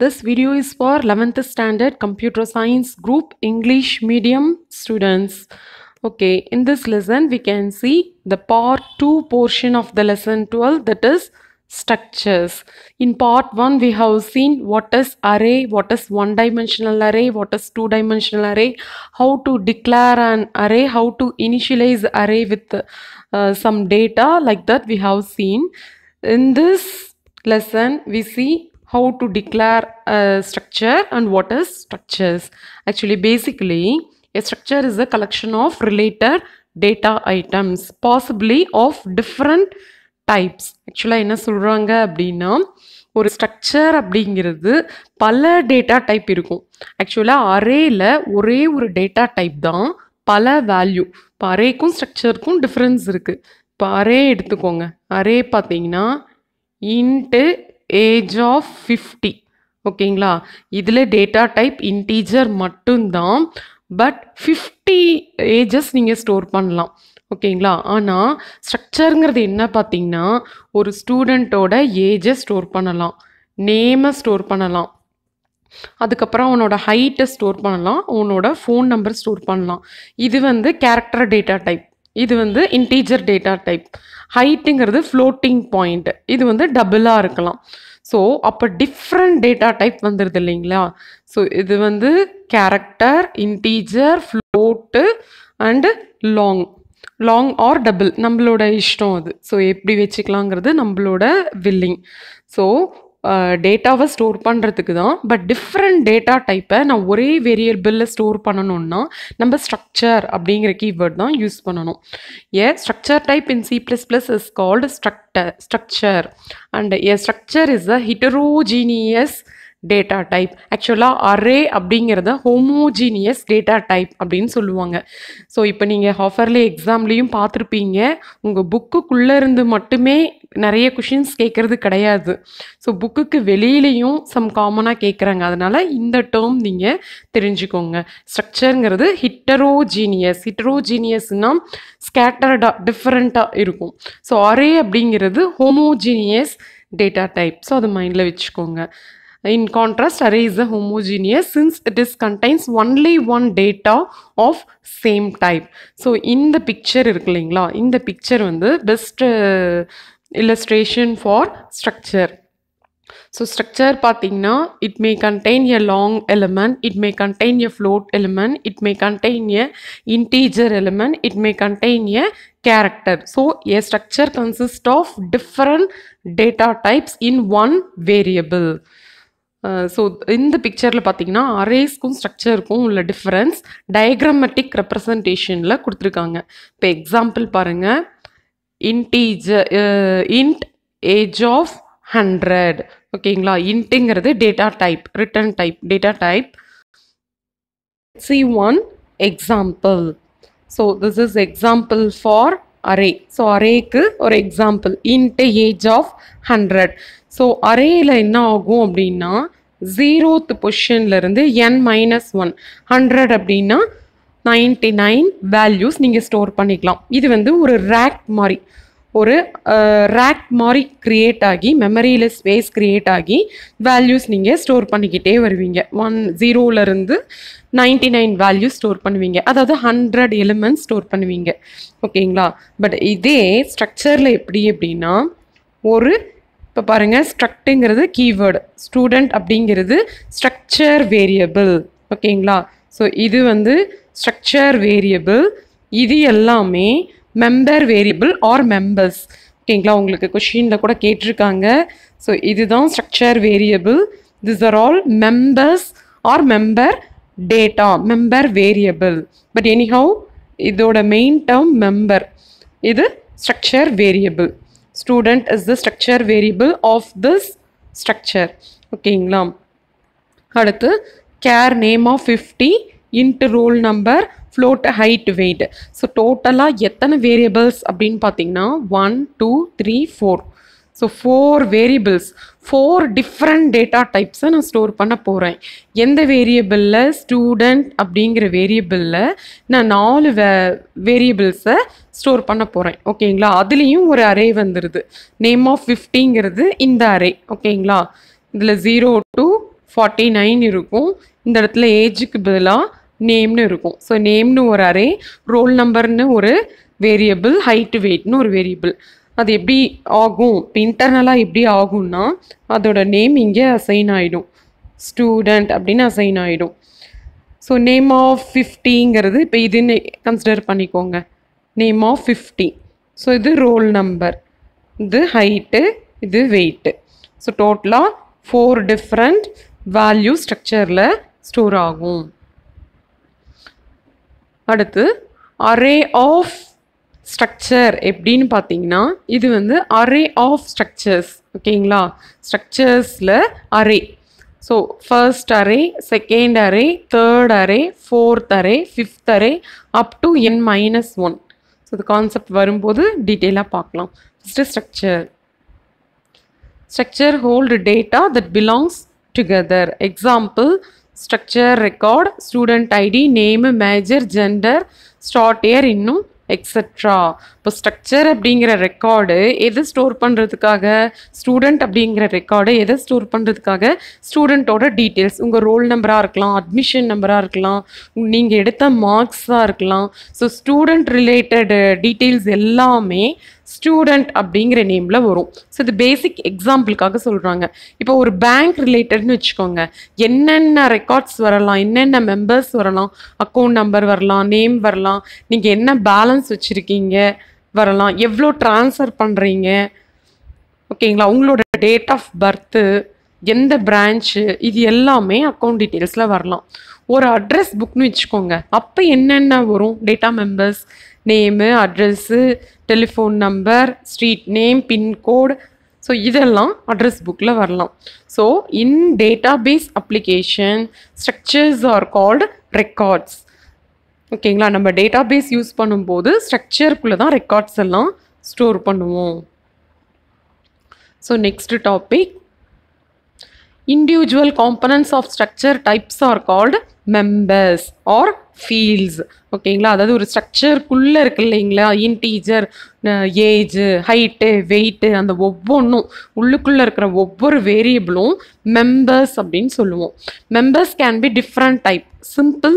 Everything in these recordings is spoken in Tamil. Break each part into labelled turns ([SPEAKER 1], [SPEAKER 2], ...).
[SPEAKER 1] This video is for 11th standard computer science group English medium students. Okay, in this lesson we can see the part 2 portion of the lesson 12 that is structures. In part 1 we have seen what is array, what is one dimensional array, what is two dimensional array, how to declare an array, how to initialize array with uh, some data like that we have seen. In this lesson we see how to declare a structure and what is structures. Actually, basically, a structure is a collection of related data items, possibly of different types ஆக்சுவலாக என்ன சொல்கிறாங்க அப்படின்னா ஒரு ஸ்ட்ரக்சர் அப்படிங்கிறது பல டேட்டா டைப் இருக்கும். ஆக்சுவலாக அரேயில் ஒரே ஒரு டேட்டா டைப் தான் பல வேல்யூ இப்போ அரேக்கும் ஸ்ட்ரக்சருக்கும் டிஃப்ரென்ஸ் இருக்குது இப்போ அரே எடுத்துக்கோங்க. அரே பார்த்தீங்கன்னா இன்ட்டு ஏஜ் ஆஃப் ஃபிஃப்டி ஓகேங்களா? இதில் டேட்டா டைப் இன்டீஜர் மட்டும்தான் பட் ஃபிஃப்டி ஏஜஸ் நீங்கள் ஸ்டோர் பண்ணலாம். ஓகேங்களா? ஆனால் ஸ்ட்ரக்சருங்கிறது என்ன பார்த்தீங்கன்னா ஒரு ஸ்டூடெண்ட்டோட ஏஜை ஸ்டோர் பண்ணலாம். நேமை ஸ்டோர் பண்ணலாம். அதுக்கப்புறம் அவனோட ஹைட்டை ஸ்டோர் பண்ணலாம். அவனோட ஃபோன் நம்பர் ஸ்டோர் பண்ணலாம். இது வந்து கேரக்டர் டேட்டா டைப். இது வந்து இன்டீஜர் டேட்டா டைப். ஹைட்டுங்கிறது ஃப்ளோட்டிங் பாயிண்ட். இது வந்து டபுளாக இருக்கலாம். ஸோ அப்போ டிஃப்ரெண்ட் டேட்டா டைப் வந்துடுது இல்லைங்களா? ஸோ இது வந்து character integer float and long. Long or double நம்மளோட இஷ்டம் அது. ஸோ எப்படி வச்சுக்கலாங்கிறது நம்மளோட வில்லிங் ஸோ டேட்டாவை ஸ்டோர் பண்ணுறதுக்கு தான் பட் டிஃப்ரெண்ட் டேட்டா டைப்பை நான் ஒரே வேரியபிளில் ஸ்டோர் பண்ணணும்னா நம்ம ஸ்ட்ரக்சர் அப்படிங்கிற கீவேர்ட் தான் யூஸ் பண்ணணும். A structure type in C plus plus is called structure structure and a structure is a heterogeneous data type ஆக்சுவலாக அரே அப்படிங்கிறத ஹோமோஜீனியஸ் டேட்டா டைப் அப்படின்னு சொல்லுவாங்க. ஸோ இப்போ நீங்கள் ஹாஃபர்லி எக்ஸாம்லேயும் பார்த்துருப்பீங்க. உங்கள் புக்குக்குள்ளே இருந்து மட்டுமே நிறைய கொஷின்ஸ் கேட்குறது கிடையாது. ஸோ புக்குக்கு வெளியிலையும் சம் காமனாக கேட்குறாங்க அதனால் இந்த டேர்ம் நீங்கள் தெரிஞ்சுக்கோங்க. ஸ்ட்ரக்சருங்கிறது ஹிட்டரோஜீனியஸ் ஹிட்டரோஜீனியஸ்னால் ஸ்கேட்டர்டாக டிஃப்ரெண்ட்டாக இருக்கும். ஸோ அரே அப்படிங்கிறது ஹோமோஜீனியஸ் டேட்டா டைப் ஸோ அதை மைண்டில் வச்சுக்கோங்க. In contrast, array is a homogeneous since it is contains only one data of same type. So, இந்த picture இருக்கு இல்லைங்களா இந்த picture வந்து best uh, illustration for structure. So structure பார்த்தீங்கன்னா it may contain a long element it may contain a float element it may contain a integer element it may contain a character so a structure consist of different data types in one variable So இந்த பிக்சரில் பார்த்தீங்கன்னா அரேஸ்க்கும் ஸ்ட்ரக்சருக்கும் உள்ள டிஃப்ரென்ஸ் டயக்ராமட்டிக் ரெப்ரசன்டேஷனில் கொடுத்துருக்காங்க. இப்போ எக்ஸாம்பிள் பாருங்கள் integer int age of hundred ஓகேங்களா இன்ட்டுங்கிறது data type return type data type C one example so this is example for array so அரேக்கு ஒரு example int age of hundred so அரேயில் என்ன ஆகும் அப்படின்னா ஜீரோத்து பொசிஷன்லேருந்து என் மைனஸ் ஒன் ஹண்ட்ரட் அப்படின்னா நைன்டி நைன் வேல்யூஸ் நீங்கள் ஸ்டோர் பண்ணிக்கலாம். இது வந்து ஒரு ரேக் மாதிரி ஒரு ரேக் மாதிரி க்ரியேட் ஆகி மெமரியில் ஸ்பேஸ் க்ரியேட் ஆகி வேல்யூஸ் நீங்கள் ஸ்டோர் பண்ணிக்கிட்டே வருவீங்க. ஒன் ஜீரோவிலருந்து நைன்டி நைன் வேல்யூஸ் ஸ்டோர் பண்ணுவீங்க. அதாவது ஹண்ட்ரட் எலிமெண்ட்ஸ் ஸ்டோர் பண்ணுவீங்க. ஓகேங்களா பட் இதே ஸ்ட்ரக்சரில் எப்படி அப்படின்னா ஒரு இப்போ பாருங்கள் ஸ்ட்ரக்ட்டுங்கிறது கீவேர்டு ஸ்டூடெண்ட் அப்படிங்கிறது ஸ்ட்ரக்சர் வேரியபிள் ஓகேங்களா? ஸோ இது வந்து ஸ்ட்ரக்சர் வேரியபிள் இது எல்லாமே மெம்பர் வேரியபிள் ஆர் மெம்பர்ஸ் ஓகேங்களா? உங்களுக்கு கொஷினில் கூட கேட்டிருக்காங்க. ஸோ இதுதான் structure variable this are all members or member data member variable but anyhow இதோட மெயின் டேர்ம் மெம்பர் இது structure variable student is the structure variable of this structure ஓகேங்களா அடுத்து char name of fifty int roll number float height weight so டோட்டலாக எத்தனை வேரியபிள்ஸ் அப்படின்னு பார்த்தீங்கன்னா one two three four so four variables four different data டைப்ஸை நான் ஸ்டோர் பண்ண போகிறேன் எந்த வேரியபிளில் ஸ்டூடெண்ட் அப்படிங்கிற வேரியபிளில் நான் நாலு வே வேரியபிள்ஸை ஸ்டோர் பண்ண போகிறேன் ஓகேங்களா? அதுலேயும் ஒரு அரே வந்துடுது நேம் ஆஃப் ஃபிஃப்டிங்கிறது இந்த அரே ஓகேங்களா? இதில் ஜீரோ டு ஃபார்ட்டி நைன் இருக்கும். இந்த இடத்துல ஏஜுக்கு பதிலாக நேம்னு இருக்கும். ஸோ நேம்னு ஒரு அரே ரோல் நம்பர்னு ஒரு வேரியபிள் ஹைட்டு வெயிட்னு ஒரு வேரியபிள் அது எப்படி ஆகும்? இப்போ இன்டர்னலாக எப்படி ஆகும்னா அதோட நேம் இங்கே அசைன் ஆகிடும் ஸ்டூடெண்ட் அப்படின்னு அசைன் ஆகிடும் ஸோ நேம் ஆஃப் ஃபிஃப்டிங்கிறது இப்போ இதுன்னு கன்சிடர் பண்ணிக்கோங்க. நேம் ஆஃப் ஃபிஃப்டி ஸோ இது ரோல் நம்பர் இது ஹைட்டு இது வெயிட்டு ஸோ டோட்டலாக ஃபோர் டிஃப்ரெண்ட் வேல்யூ ஸ்ட்ரக்சரில் ஸ்டோர் ஆகும். அடுத்து அரே ஆஃப் ஸ்ட்ரக்சர் எப்படின்னு பார்த்தீங்கன்னா இது வந்து அரே ஆஃப் ஸ்ட்ரக்சர்ஸ் ஓகேங்களா? ஸ்ட்ரக்சர்ஸில் array so first array second array third array fourth array fifth array up to N minus one so இது கான்செப்ட் வரும்போது டீட்டெயிலாக பார்க்கலாம். First structure structure hold data that belongs together example structure record student ID name major gender start year இன்னும் எக்ஸட்ரா இப்போ ஸ்ட்ரக்சர் அப்படிங்கிற ரெக்கார்டு எது ஸ்டோர் பண்ணுறதுக்காக ஸ்டூடெண்ட் அப்படிங்கிற ரெக்கார்டு எதை ஸ்டோர் பண்ணுறதுக்காக ஸ்டூடெண்ட்டோட டீட்டெயில்ஸ் உங்கள் ரோல் நம்பராக இருக்கலாம் அட்மிஷன் நம்பராக இருக்கலாம் நீங்கள் எடுத்த மார்க்ஸாக இருக்கலாம். ஸோ ஸ்டூடெண்ட் ரிலேட்டட் டீட்டெயில்ஸ் எல்லாமே ஸ்டூடெண்ட் அப்படிங்கிற நேமில் வரும். ஸோ இது பேசிக் எக்ஸாம்பிளுக்காக சொல்கிறாங்க இப்போ ஒரு பேங்க் ரிலேட்டட்னு வச்சுக்கோங்க. என்னென்ன ரெக்கார்ட்ஸ் வரலாம் என்னென்ன மெம்பர்ஸ் வரலாம் அக்கௌண்ட் நம்பர் வரலாம் நேம் வரலாம் நீங்கள் என்ன பேலன்ஸ் வச்சுருக்கீங்க வரலாம் எவ்வளோ ட்ரான்ஸ்ஃபர் பண்ணுறீங்க ஓகேங்களா? உங்களோட டேட் ஆஃப் பர்த்து எந்த பிரான்ச்சு இது எல்லாமே அக்கௌண்ட் டீட்டெயில்ஸில் வரலாம். ஒரு அட்ரஸ் புக்னு வச்சுக்கோங்க. அப்போ என்னென்ன வரும்? Data members name address telephone number street name pincode so இதெல்லாம் அட்ரஸ் புக்கில் வரலாம். So in database application structures are called records ஓகேங்களா? நம்ம டேட்டாபேஸ் யூஸ் பண்ணும்போது ஸ்ட்ரக்சருக்குள்ளே தான் ரெக்கார்ட்ஸ் எல்லாம் ஸ்டோர் பண்ணுவோம். So next topic individual components of structure types are called members or fields ஓகேங்களா அதாவது ஒரு ஸ்ட்ரக்சருக்குள்ளே இருக்கு இல்லைங்களா? இன்டீஜர் ஏஜ் ஹைட்டு வெயிட்டு அந்த ஒவ்வொன்றும் உள்ளுக்குள்ளே இருக்கிற ஒவ்வொரு வேரியபிளும் மெம்பர்ஸ் அப்படின்னு சொல்லுவோம். Members can be different type simple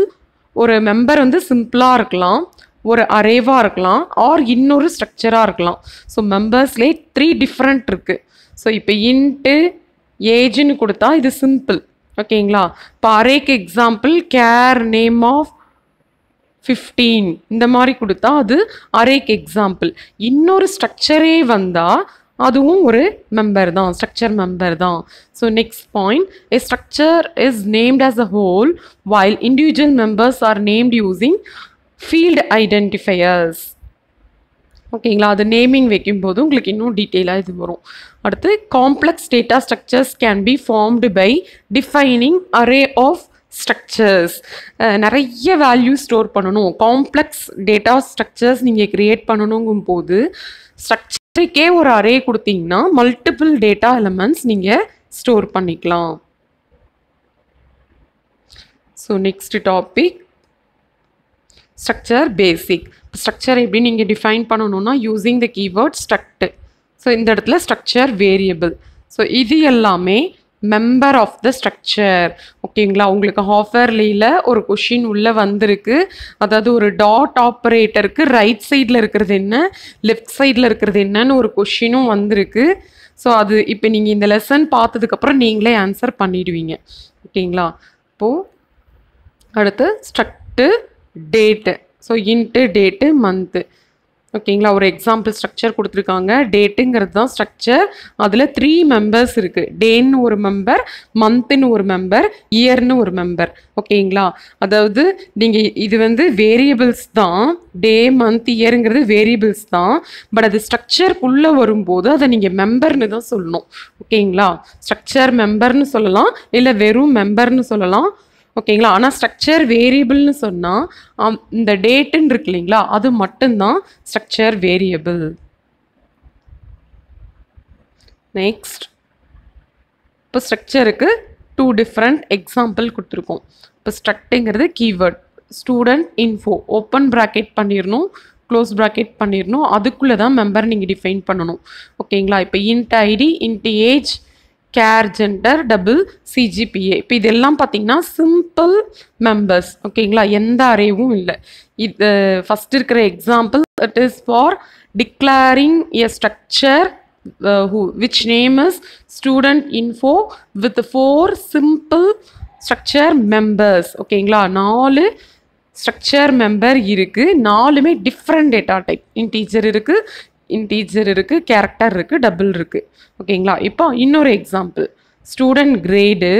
[SPEAKER 1] ஒரு மெம்பர் வந்து சிம்பிளாக இருக்கலாம் ஒரு அரேவாக இருக்கலாம் ஆர் இன்னொரு ஸ்ட்ரக்சராக இருக்கலாம். ஸோ மெம்பர்ஸ்லேயே த்ரீ டிஃப்ரெண்ட் இருக்குது ஸோ இப்போ இன்ட்டு ஏஜ்னு கொடுத்தா இது சிம்பிள் ஓகேங்களா? இப்போ அரேக்கு example char name of fifteen இந்த மாதிரி கொடுத்தா அது அரேக்கு எக்ஸாம்பிள் இன்னொரு ஸ்ட்ரக்சரே வந்தால் அதுவும் ஒரு மெம்பர் தான் ஸ்ட்ரக்சர் மெம்பர் தான். So next point a structure is named as a whole while individual members are named using field identifiers ஓகேங்களா? அது நேமிங் வைக்கும்போது உங்களுக்கு இன்னும் டீட்டெயிலாக இது வரும். அடுத்து complex data structures can be formed by defining array of structures நிறைய வேல்யூ ஸ்டோர் பண்ணணும். காம்ப்ளெக்ஸ் டேட்டா ஸ்ட்ரக்சர்ஸ் நீங்கள் க்ரியேட் பண்ணணுங்கும் போது ஸ்ட்ரக்சருக்கே ஒரு அரே கொடுத்தீங்கன்னா மல்டிபிள் டேட்டா எலமெண்ட்ஸ் நீங்கள் ஸ்டோர் பண்ணிக்கலாம். So next topic structure basic structure எப்படி நீங்கள் டிஃபைன் பண்ணணும்னா using the keyword struct so இந்த இடத்துல ஸ்ட்ரக்சர் வேரியபிள் ஸோ இது எல்லாமே மெம்பர் ஆஃப் த ஸ்ட்ரக்சர் ஓகேங்களா உங்களுக்கு ஹாஃபர்லியில் ஒரு கொஷின் உள்ளே வந்திருக்கு. அதாவது ஒரு டாட் ஆப்ரேட்டருக்கு ரைட் சைடில் இருக்கிறது என்ன? லெஃப்ட் சைடில் இருக்கிறது என்னன்னு ஒரு கொஷினும் வந்திருக்கு. ஸோ அது இப்போ நீங்கள் இந்த லெசன் பார்த்ததுக்கப்புறம் நீங்களே ஆன்சர் பண்ணிடுவீங்க. ஓகேங்களா இப்போது அடுத்து struct date so int date month ஓகேங்களா ஒரு எக்ஸாம்பிள் ஸ்ட்ரக்சர் கொடுத்துருக்காங்க. டேட்டுங்கிறது தான் ஸ்ட்ரக்சர் அதில் த்ரீ மெம்பர்ஸ் இருக்குது டேன்னு ஒரு மெம்பர் மந்த்துன்னு ஒரு மெம்பர் இயர்னு ஒரு மெம்பர் ஓகேங்களா அதாவது நீங்கள் இது வந்து வேரியபிள்ஸ் தான். டே மந்த் இயருங்கிறது வேரியபிள்ஸ் தான். பட் அது ஸ்ட்ரக்சருக்குள்ளே வரும்போது அதை நீங்கள் மெம்பர்னு தான் சொல்லணும். ஓகேங்களா ஸ்ட்ரக்சர் மெம்பர்னு சொல்லலாம். இல்லை வெறும் மெம்பர்னு சொல்லலாம். ஓகேங்களா? ஆனால் ஸ்ட்ரக்சர் வேரியபிள்னு சொன்னால் இந்த டேட்டுன்னு இருக்கு இல்லைங்களா? அது மட்டும்தான் ஸ்ட்ரக்சர் வேரியபிள் நெக்ஸ்ட் இப்போ ஸ்ட்ரக்சருக்கு டூ டிஃப்ரெண்ட் எக்ஸாம்பிள் கொடுத்துருக்கோம். இப்போ ஸ்ட்ரக்டுங்கிறது keyword student info open bracket பண்ணிடணும் க்ளோஸ் ப்ராக்கெட் பண்ணிடணும் அதுக்குள்ளே தான் மெம்பர் நீங்கள் டிஃபைன் பண்ணணும். ஓகேங்களா? இப்போ int ID int age char gender double CGPA இப்போ இதெல்லாம் பார்த்தீங்கன்னா சிம்பிள் மெம்பர்ஸ் ஓகேங்களா எந்த அரேவும் இல்லை. இது ஃபஸ்ட் இருக்கிற example it is for declaring a structure who which name is student info with four simple structure members ஓகேங்களா நாலு ஸ்ட்ரக்சர் மெம்பர் இருக்குது நாலுமே டிஃப்ரெண்ட் டேட்டா டைப் இன்டீஜர் இருக்குது இன்டீஜர் இருக்குது கேரக்டர் இருக்குது டபுள் இருக்குது ஓகேங்களா இப்போ இன்னொரு example student grade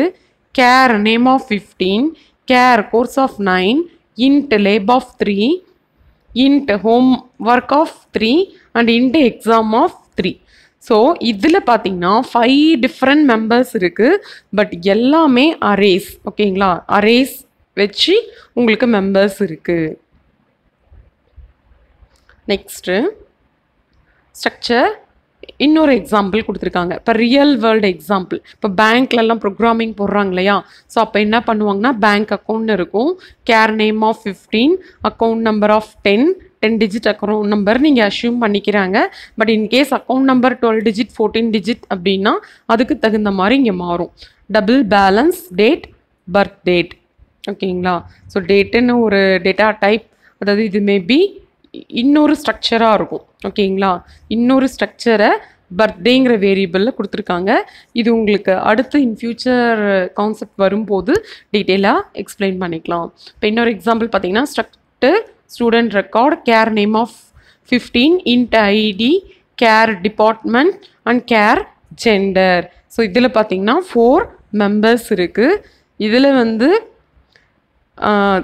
[SPEAKER 1] char name of fifteen char course of nine int lab of three int homework of three and int exam of three so இதில் பார்த்தீங்கன்னா ஃபைவ் டிஃப்ரெண்ட் மெம்பர்ஸ் இருக்குது பட் எல்லாமே அரேஸ் ஓகேங்களா அரேஸ் வச்சு உங்களுக்கு மெம்பர்ஸ் இருக்குது நெக்ஸ்ட்டு ஸ்ட்ரக்சர் இன்னொரு எக்ஸாம்பிள் கொடுத்துருக்காங்க. இப்போ ரியல் வேர்ல்டு எக்ஸாம்பிள் இப்போ பேங்க்லலாம் ப்ரோக்ராமிங் போடுறாங்க இல்லையா ஸோ அப்போ என்ன பண்ணுவாங்கன்னா பேங்க் அக்கௌண்ட் இருக்கும். Char name of fifteen account number of ten ten digit account number நீங்கள் அஷ்யூம் பண்ணிக்கிறாங்க. But in case account number twelve digit fourteen digit அப்படின்னா அதுக்கு தகுந்த மாதிரி இங்கே மாறும். Double balance date birth date ஓகேங்களா ஸோ டேட்டுன்னு ஒரு டேட்டா டைப் அதாவது இது மேபி இன்னொரு ஸ்ட்ரக்சராக இருக்கும். ஓகேங்களா? இன்னொரு ஸ்ட்ரக்சரை பர்த்டேங்கிற வேரியபிளில் கொடுத்துருக்காங்க. இது உங்களுக்கு அடுத்து இன் ஃபியூச்சர் கான்செப்ட் வரும்போது டீட்டெயிலாக எக்ஸ்பிளைன் பண்ணிக்கலாம். இப்போ இன்னொரு எக்ஸாம்பிள் பார்த்தீங்கன்னா struct student record char name of fifteen int ID char department and char gender so இதில் பார்த்தீங்கன்னா ஃபோர் மெம்பர்ஸ் இருக்குது இதில் வந்து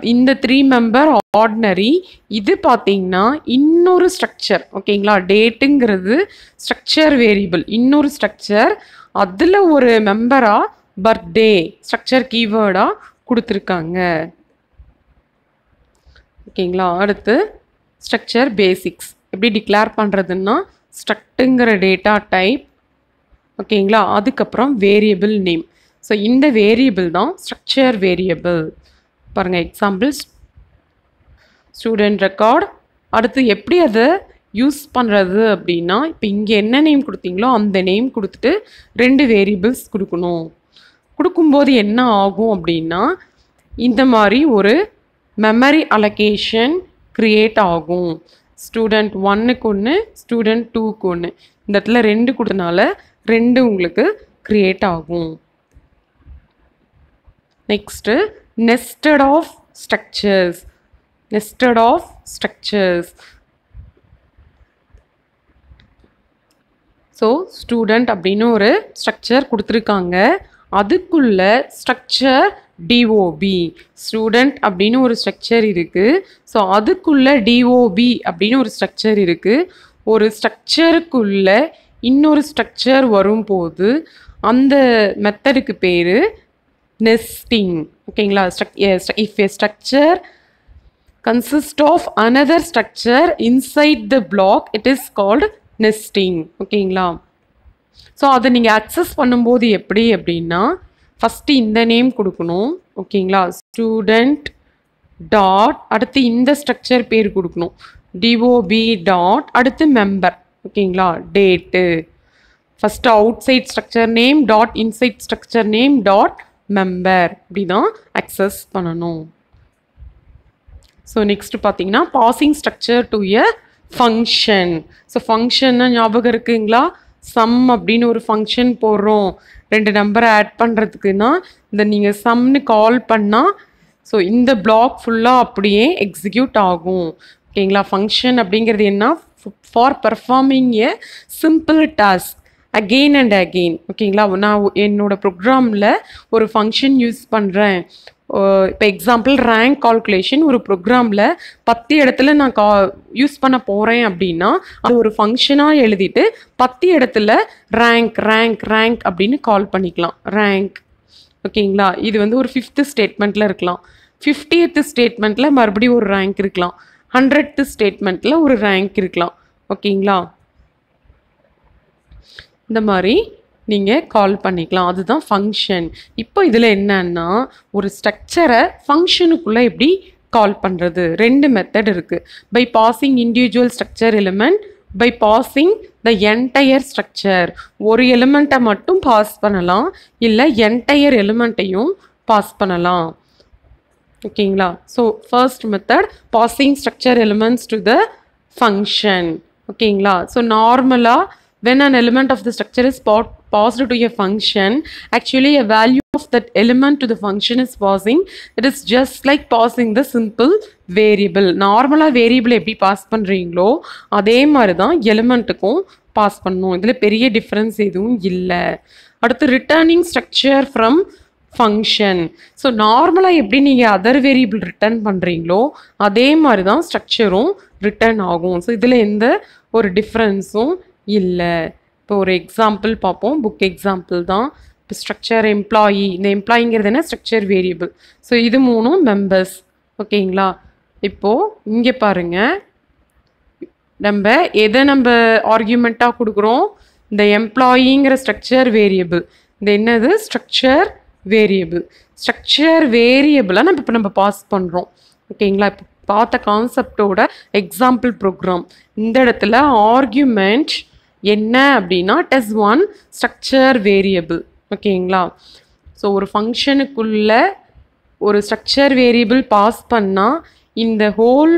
[SPEAKER 1] இந்த த்ரீ மெம்பர் ஆர்டினரி இது பார்த்தீங்கன்னா இன்னொரு ஸ்ட்ரக்சர் ஓகேங்களா டேட்டுங்கிறது ஸ்ட்ரக்சர் வேரியபிள் இன்னொரு ஸ்ட்ரக்சர் அதில் ஒரு மெம்பராக பர்த்டே ஸ்ட்ரக்சர் கீவேர்டாக கொடுத்துருக்காங்க. ஓகேங்களா அடுத்து ஸ்ட்ரக்சர் பேசிக்ஸ் எப்படி டிக்ளேர் பண்ணுறதுன்னா ஸ்ட்ரக்ட்டுங்கிற டேட்டா டைப் ஓகேங்களா அதுக்கப்புறம் வேரியபிள் நேம் ஸோ இந்த வேரியபிள் தான் ஸ்ட்ரக்சர் வேரியபிள் பாருங்கள் எக்ஸாம்பிள்ஸ் ஸ்டூடெண்ட் ரெக்கார்ட் அடுத்து எப்படி அதை யூஸ் பண்ணுறது அப்படின்னா இப்போ இங்கே என்ன நேம் கொடுத்தீங்களோ அந்த நேம் கொடுத்துட்டு ரெண்டு வேரியபிள்ஸ் கொடுக்கணும். கொடுக்கும்போது என்ன ஆகும் அப்படின்னா இந்த மாதிரி ஒரு மெமரி அலகேஷன் க்ரியேட் ஆகும். ஸ்டூடெண்ட் ஒன்னுக்கு ஒன்று ஸ்டூடெண்ட் டூக்கு ஒன்று இந்த இடத்துல ரெண்டு கொடுத்தனால ரெண்டு உங்களுக்கு க்ரியேட் ஆகும். Next nested of structures. Nested of structures. So student அப்படின்னு ஒரு ஸ்ட்ரக்சர் கொடுத்துருக்காங்க. அதுக்குள்ள ஸ்ட்ரக்சர் டிஓபி ஸ்டூடெண்ட் அப்படின்னு ஒரு ஸ்ட்ரக்சர் இருக்குது ஸோ அதுக்குள்ள டிஓபி அப்படின்னு ஒரு ஸ்ட்ரக்சர் இருக்குது ஒரு ஸ்ட்ரக்சருக்குள்ள இன்னொரு ஸ்ட்ரக்சர் வரும்போது அந்த மெத்தடுக்கு பேர் nesting. ஓகேங்களா? If a structure consist of another structure inside the block it is called nesting ஓகேங்களா? ஸோ அதை நீங்கள் அக்சஸ் பண்ணும்போது எப்படி அப்படின்னா ஃபஸ்ட்டு இந்த நேம் கொடுக்கணும். ஓகேங்களா? ஸ்டூடெண்ட் டாட் அடுத்து இந்த ஸ்ட்ரக்சர் பேர் கொடுக்கணும். டிஓபி டாட் அடுத்து மெம்பர் ஓகேங்களா? Date first outside structure name dot inside structure name dot member இப்படி தான் அக்சஸ் பண்ணணும். ஸோ நெக்ஸ்ட் பார்த்தீங்கன்னா passing structure to a function so ஃபங்க்ஷன்னா ஞாபகம் இருக்குங்களா? சம் அப்படின்னு ஒரு ஃபங்க்ஷன் போடுறோம். ரெண்டு நம்பரை ஆட் பண்ணுறதுக்குன்னா இந்த நீங்கள் சம்னு கால் பண்ணால் ஸோ இந்த பிளாக் ஃபுல்லாக அப்படியே எக்ஸிக்யூட் ஆகும். ஓகேங்களா ஃபங்க்ஷன் அப்படிங்கிறது என்ன? For performing a simple task again and again ஓகேங்களா நான் என்னோட ப்ரோக்ராமில் ஒரு ஃபங்க்ஷன் யூஸ் பண்ணுறேன் இப்போ எக்ஸாம்பிள் ரேங்க் கால்குலேஷன் ஒரு ப்ரோக்ராமில் பத்து இடத்துல நான் கா யூஸ் பண்ண போகிறேன் அப்படின்னா அது ஒரு ஃபங்க்ஷனாக எழுதிட்டு பத்து இடத்துல ரேங்க் ரேங்க் ரேங்க் அப்படின்னு கால் பண்ணிக்கலாம். ரேங்க் ஓகேங்களா இது வந்து ஒரு ஃபிஃப்த்து ஸ்டேட்மெண்ட்டில் இருக்கலாம். ஃபிஃப்டியத்து ஸ்டேட்மெண்ட்டில் மறுபடியும் ஒரு ரேங்க் இருக்கலாம். ஹண்ட்ரட்த்து ஸ்டேட்மெண்ட்டில் ஒரு ரேங்க் இருக்கலாம். ஓகேங்களா இந்த மாதிரி நீங்கள் கால் பண்ணிக்கலாம். அதுதான் ஃபங்க்ஷன் இப்போ இதில் என்னன்னா ஒரு ஸ்ட்ரக்சரை ஃபங்க்ஷனுக்குள்ளே எப்படி கால் பண்ணுறது ரெண்டு மெத்தட் இருக்குது by passing individual structure element by passing the entire structure ஒரு எலிமெண்ட்டை மட்டும் பாஸ் பண்ணலாம். இல்லை என்டையர் எலிமெண்ட்டையும் பாஸ் பண்ணலாம். ஓகேங்களா? So first method passing structure elements to the function ஓகேங்களா? ஸோ நார்மலாக when an element of the structure is pa- passed to a function actually a value of that element to the function is passing it is just like passing the simple variable. நார்மலாக வேரியபிள் எப்படி பாஸ் பண்ணுறீங்களோ அதே மாதிரி தான் எலிமெண்ட்டுக்கும் பாஸ் பண்ணணும். இதில் பெரிய டிஃப்ரென்ஸ் எதுவும் இல்லை. அடுத்து returning structure from function so நார்மலாக எப்படி நீங்கள் அதர் வேரியபிள் ரிட்டர்ன் பண்ணுறீங்களோ அதே மாதிரி தான் ஸ்ட்ரக்சரும் ரிட்டர்ன் ஆகும். ஸோ இதில் எந்த ஒரு டிஃப்ரென்ஸும் இல்லை. இப்போ ஒரு எக்ஸாம்பிள் பார்ப்போம் புக் எக்ஸாம்பிள் தான். இப்போ ஸ்ட்ரக்சர் எம்ப்ளாயி இந்த எம்ப்ளாயிங்கிறது என்ன? ஸ்ட்ரக்சர் வேரியபிள் ஸோ இது மூணும் மெம்பர்ஸ் ஓகேங்களா? இப்போது இங்கே பாருங்கள் நம்ம எதை நம்ம ஆர்கியூமெண்ட்டாக கொடுக்குறோம்? இந்த எம்ப்ளாயிங்கிற ஸ்ட்ரக்சர் வேரியபிள் இந்த என்னது? ஸ்ட்ரக்சர் வேரியபிள் ஸ்ட்ரக்சர் வேரியபிளை நம்ம இப்போ நம்ம பாஸ் பண்ணுறோம் ஓகேங்களா? இப்போ பார்த்த கான்செப்டோட எக்ஸாம்பிள் ப்ரோக்ராம் இந்த இடத்துல ஆர்கியூமெண்ட் என்ன அப்படின்னா டெஸ் ஒன் ஸ்ட்ரக்சர் வேரியபிள் ஓகேங்களா? ஸோ ஒரு ஃபங்க்ஷனுக்குள்ள ஒரு ஸ்ட்ரக்சர் வேரியபிள் பாஸ் பண்ணால் இந்த ஹோல்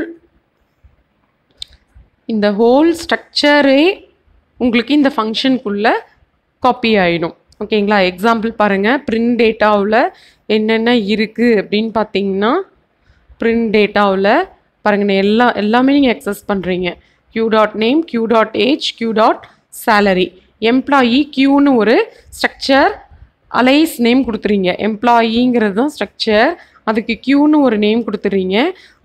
[SPEAKER 1] இந்த ஹோல் ஸ்ட்ரக்சரே உங்களுக்கு இந்த ஃபங்க்ஷனுக்குள்ளே காப்பி ஆகிடும் ஓகேங்களா? எக்ஸாம்பிள் பாருங்கள் பிரிண்ட் டேட்டாவில் என்னென்ன இருக்குது அப்படின்னு பார்த்தீங்கன்னா பிரிண்ட் டேட்டாவில் பாருங்கள் எல்லா எல்லாமே நீங்கள் எக்ஸஸ் பண்ணுறீங்க Q dot name Q dot age Q dot salary employee க்யூன்னு ஒரு ஸ்ட்ரக்சர் அலைஸ் நேம் கொடுத்துறீங்க. எம்ப்ளாயிங்கிறது தான் ஸ்ட்ரக்சர் அதுக்கு க்யூன்னு ஒரு நேம் கொடுத்துறீங்க.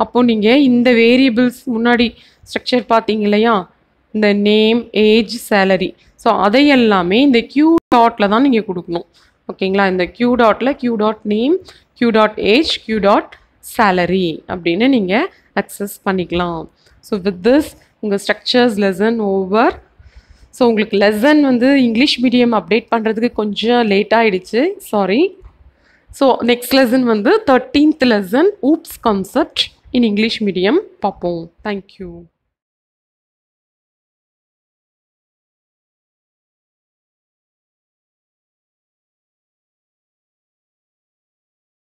[SPEAKER 1] அப்போ நீங்கள் இந்த வேரியபிள்ஸ் முன்னாடி ஸ்ட்ரக்சர் பார்த்தீங்க இல்லையா? இந்த நேம் ஏஜ் சேலரி ஸோ அதை எல்லாமே இந்த க்யூ டாட்டில் தான் நீங்கள் கொடுக்கணும். ஓகேங்களா இந்த Q டாட்டில் q dot name q dot age q dot salary அப்படின்னு நீங்கள் அக்சஸ் பண்ணிக்கலாம். ஸோ வித் திஸ் உங்கள் ஸ்ட்ரக்சர்ஸ் லெசன் ஓவர் ஸோ உங்களுக்கு லெசன் வந்து இங்கிலீஷ் மீடியம் அப்டேட் பண்ணுறதுக்கு கொஞ்சம் லேட் ஆகிடுச்சு சாரி ஸோ நெக்ஸ்ட் லெசன் வந்து thirteenth lesson OOPS concept in English medium பார்ப்போம். Thank you